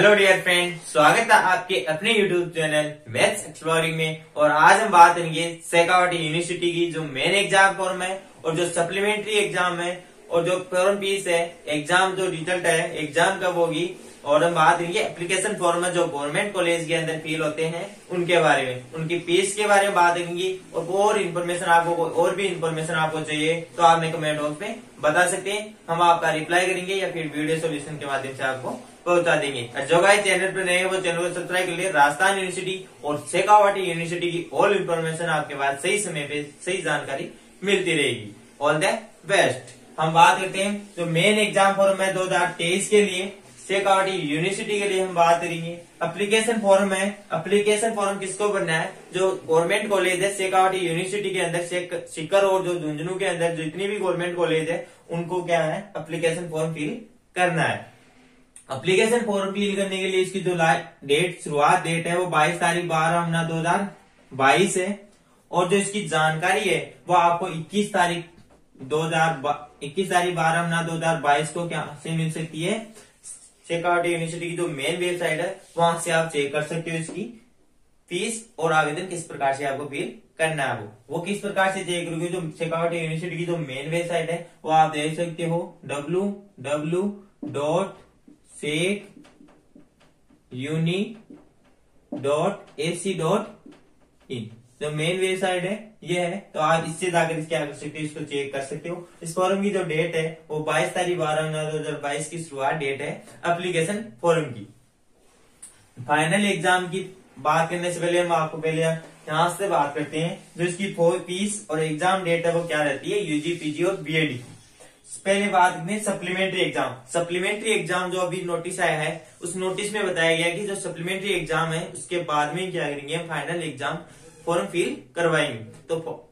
Hello dear friend स्वागत है आपके अपने यूट्यूब चैनल मैथ्स एक्सप्लोरिंग में। और आज हम बात करेंगे सेकावटी यूनिवर्सिटी की, जो मेन एग्ज़ाम फॉर्म है और जो सप्लीमेंट्री एग्ज़ाम है और जो फॉर्म पीस है एग्ज़ाम जो रिज़ल्ट है एग्ज़ाम कब होगी और हम बात करेंगे एप्लीकेशन फॉर्म जो गवर्नमेंट कॉलेज के अंदर फील होते हैं, उनके बारे में। उनकी फ़ीस के बारे में बात करेंगे और और इन्फॉर्मेशन आपको और भी इन्फॉर्मेशन आपको चाहिए तो आप हमें कमेंट बॉक्स में बता सकते हैं। हम आपका रिप्लाई करेंगे या फिर वीडियो सोल्यूशन के माध्यम से आपको पहुँचा देंगे। जो गाइस चैनल पर नए वो चैनल को सब्सक्राइब कर लिए राजस्थान यूनिवर्सिटी और शेखावाटी यूनिवर्सिटी की ऑल इन्फॉर्मेशन आपके पास सही समय पे सही जानकारी मिलती रहेगी। ऑल द बेस्ट हम बात करते हैं जो मेन एग्ज़ाम फॉर्म है दो हज़ार तेईस के लिए। शेखावाटी यूनिवर्सिटी के लिए हम बात करेंगे। अप्लीकेशन फॉर्म है। अप्लीकेशन फॉर्म किसको बनना है? जो गवर्नमेंट कॉलेज है शेखावाटी यूनिवर्सिटी के अंदर सिकर और जो झुंझुनू के अंदर जितनी भी गवर्नमेंट कॉलेज है, उनको क्या है? अप्लीकेशन फॉर्म फिल करना है। अप्लीकेशन फॉर्म फिल करने के लिए इसकी जो डेट शुरुआत डेट है, वो 22 तारीख, बारह महीना, दो हज़ार बाईस है। और जो इसकी जानकारी है, वो आपको 21 तारीख, दो हज़ार इक्कीस तारीख, बारह महीना, दो हज़ार बाईस को क्या से मिल सकती है? शेखावटी यूनिवर्सिटी की जो मेन वेबसाइट है, वहाँ से आप चेक कर सकते हो इसकी फ़ीस और आवेदन किस प्रकार से आपको फिल करना है वो। वो किस प्रकार से चेक करोगे, जो शेखावटी यूनिवर्सिटी की जो मेन वेबसाइट है, वो आप देख सकते हो W W dot sec uni dot A C dot in जो मेन वेबसाइट है, ये है। तो आप इससे जाकर क्या कर सकते हो इसको चेक कर सकते हो। इस फॉर्म की जो डेट है, वो 22 तारीख बारह दो हज़ार बाईस की शुरुआत डेट है एप्लीकेशन फॉर्म की। फाइनल एग्ज़ाम की बात करने से पहले हम आपको पहले यहाँ से बात करते हैं, जो इसकी फोर फ़ीस और एग्ज़ाम डेट है, वो क्या रहती है? यूजी पीजी और बीएडी की। पहले बात करें सप्लीमेंट्री एग्ज़ाम सप्लीमेंट्री एग्ज़ाम जो अभी नोटिस आया है, उस नोटिस में बताया गया कि जो सप्लीमेंट्री एग्ज़ाम है, उसके बाद में क्या करेंगे? फाइनल एग्ज़ाम फॉर्म फिल करवाएँगे। तो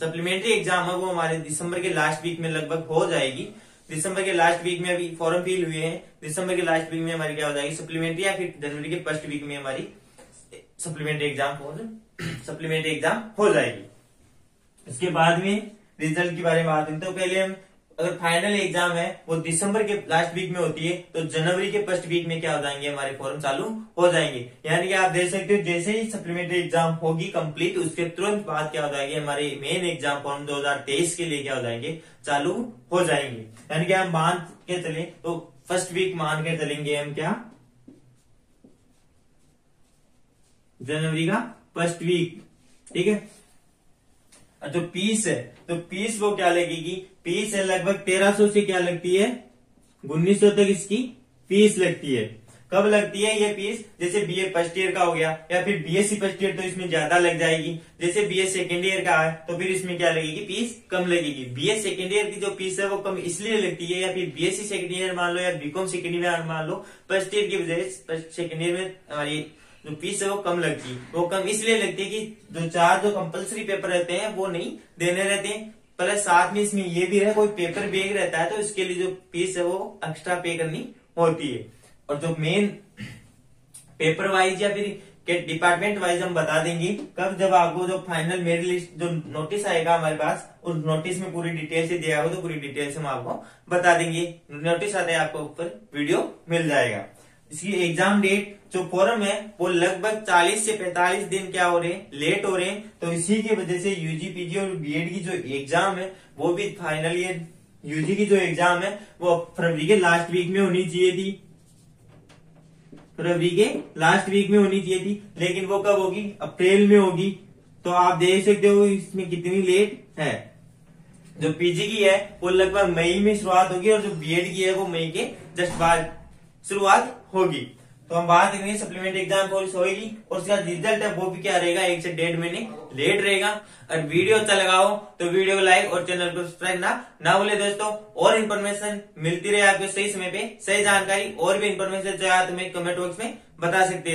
सप्लीमेंट्री एग्ज़ाम है वो हमारे दिसंबर के लास्ट वीक में लगभग हो जाएगी। दिसंबर के लास्ट वीक में अभी फॉर्म फिल हुए हैं। दिसंबर के लास्ट वीक में हमारी क्या हो जाएगी? सप्लीमेंट्री या फिर जनवरी के फ़र्स्ट वीक में हमारी सप्लीमेंट्री एग्ज़ाम सप्लीमेंट्री एग्ज़ाम हो जाएगी। इसके बाद में रिज़ल्ट के बारे में बात करें तो पहले हम अगर फाइनल एग्ज़ाम है, वो दिसंबर के लास्ट वीक में होती है तो जनवरी के फ़र्स्ट वीक में क्या हो जाएँगे हमारे फॉर्म चालू हो जाएँगे। यानी कि आप देख सकते हो, जैसे ही सप्लीमेंट्री एग्ज़ाम होगी कंप्लीट उसके तुरंत बाद क्या हो जाएँगे, हमारे मेन एग्ज़ाम फॉर्म 2023 के लिए क्या हो जाएँगे, चालू हो जाएँगे। यानी कि हम मान के चले तो फ़र्स्ट वीक मान के चलेंगे हम क्या? जनवरी का फ़र्स्ट वीक ठीक है? जो पीस है तो पीस वो क्या लगेगी? फ़ीस है लगभग तेरह सौ से क्या लगती है? उन्नीस सौ तक इसकी फ़ीस लगती है। कब लगती है ये फ़ीस जैसे बीए फ़र्स्ट ईयर का हो गया, या फिर बीएससी फ़र्स्ट ईयर तो इसमें ज़्यादा लग जाएगी। जैसे बीए सेकेंड ईयर का है तो फिर इसमें क्या लगेगी? फ़ीस कम लगेगी। बीए सेकेंड ईयर की जो फ़ीस है, वो कम इसलिए लगती है, या फिर बीएससी सेकेंड ईयर मान लो, या बीकॉम सेकेंड ईयर मान लो फ़र्स्ट ईयर की वजह सेकेंड ईयर में हमारी जो फ़ीस है वो कम लगती। है वो कम इसलिए लगती है कि जो चार जो कंपलसरी पेपर रहते हैं, वो नहीं देने रहते हैं। प्लस साथ में इसमें ये भी है कोई पेपर बेग रहता है तो इसके लिए जो फ़ीस है वो एक्स्ट्रा पे करनी होती है। और जो मेन पेपर वाइज या फिर डिपार्टमेंट वाइज हम बता देंगे, कब जब आपको जो फाइनल मेरिट लिस्ट, जो नोटिस आएगा हमारे पास, उस नोटिस में पूरी डिटेल से दिया होगा तो पूरी डिटेल से हम आपको बता देंगे। नोटिस आते हैं आपको ऊपर वीडियो मिल जाएगा। इसकी एग्ज़ाम डेट जो फॉरम है, वो लगभग 40 से 45 दिन क्या हो रहे हैं? लेट हो रहे हैं। तो इसी की वजह से यूजी पीजी और बीएड की जो एग्ज़ाम है, वो भी फाइनल ईयर यूजी की जो एग्ज़ाम है, वो फरवरी के लास्ट वीक में होनी चाहिए थी। फरवरी के लास्ट वीक में होनी चाहिए थी, लेकिन वो कब होगी? अप्रैल में होगी। तो आप देख सकते हो इसमें कितनी लेट है। जो पीजी की है, वो लगभग मई में शुरुआत होगी और जो बीएड की है, वो मई के जस्ट बाद शुरुआत होगी। तो हम बात करेंगे सप्लीमेंट एग्ज़ाम पॉलिस होगी और उसका रिज़ल्ट है वो भी क्या रहेगा, एक से डेढ़ महीने लेट रहेगा। और वीडियो अच्छा लगाओ तो वीडियो को लाइक और चैनल को सब्सक्राइब ना ना भूले दोस्तों। और इन्फॉर्मेशन मिलती रहे आपको सही समय पे, सही जानकारी और भी इन्फॉर्मेशन चाहिए तो मैं कमेंट बॉक्स में बता सकते